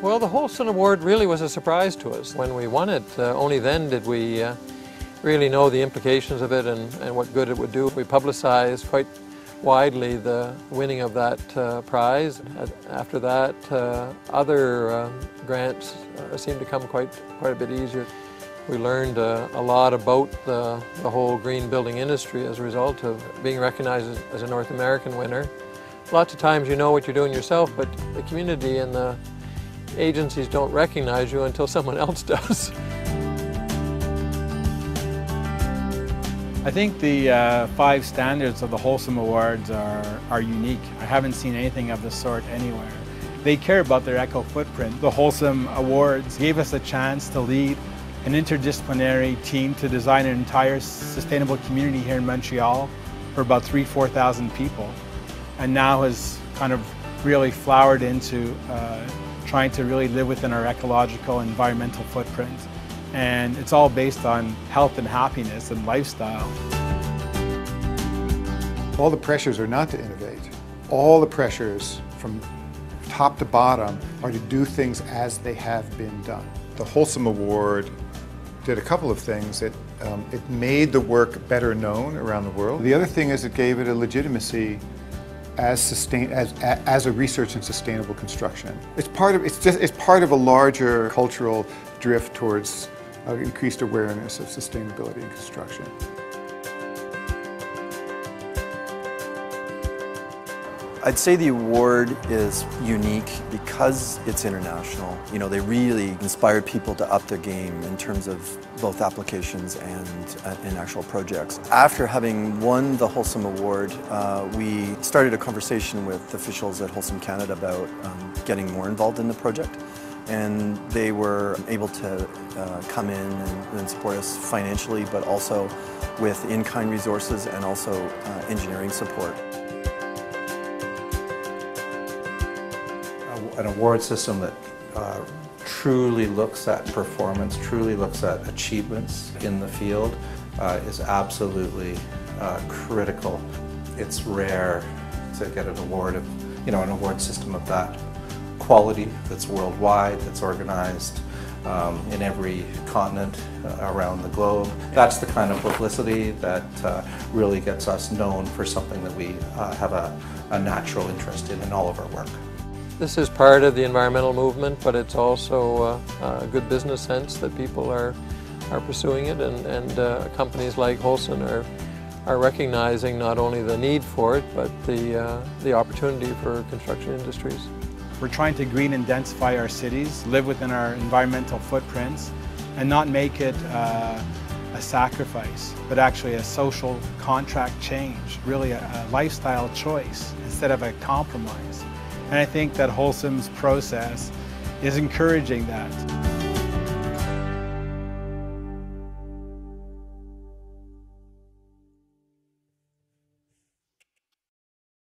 Well, the Holcim Award really was a surprise to us. When we won it, uh, only then did we uh, really know the implications of it and, and what good it would do. We publicized quite widely the winning of that uh, prize. After that, uh, other uh, grants uh, seemed to come quite, quite a bit easier. We learned a lot about the, the, whole green building industry as a result of being recognized as, a North American winner. Lots of times you know what you're doing yourself, but the community and the agencies don't recognize you until someone else does. I think the uh, five standards of the Holcim Awards are, are unique. I haven't seen anything of the sort anywhere. They care about their eco footprint. The Holcim Awards gave us a chance to lead an interdisciplinary team to design an entire sustainable community here in Montreal for about three, 4,000 people. And now has kind of really flowered into uh, trying to really live within our ecological and environmental footprint. And it's all based on health and happiness and lifestyle. All the pressures are not to innovate. All the pressures from top to bottom are to do things as they have been done. The Holcim Award did a couple of things. It, um, it made the work better known around the world. The other thing is it gave it a legitimacy as, sustain, as, as a research in sustainable construction. It's part of, it's just, it's part of a larger cultural drift towards uh, increased awareness of sustainability in construction. I'd say the award is unique because it's international. You know, they really inspired people to up their game in terms of both applications and, uh, and actual projects. After having won the Holcim Award, uh, we started a conversation with officials at Holcim Canada about um, getting more involved in the project. And they were able to uh, come in and, and, support us financially, but also with in-kind resources and also uh, engineering support. An award system that uh, truly looks at performance, truly looks at achievements in the field uh, is absolutely uh, critical. It's rare to get an award of, you know, an award system of that quality that's worldwide, that's organized um, in every continent uh, around the globe. That's the kind of publicity that uh, really gets us known for something that we uh, have a, a natural interest in in all of our work. This is part of the environmental movement, but it's also uh, a good business sense that people are, are pursuing it, and, and uh, companies like Holcim are, are recognizing not only the need for it, but the, uh, the opportunity for construction industries. We're trying to green and densify our cities, live within our environmental footprints, and not make it uh, a sacrifice, but actually a social contract change, really a, a lifestyle choice instead of a compromise. And I think that Holcim's process is encouraging that.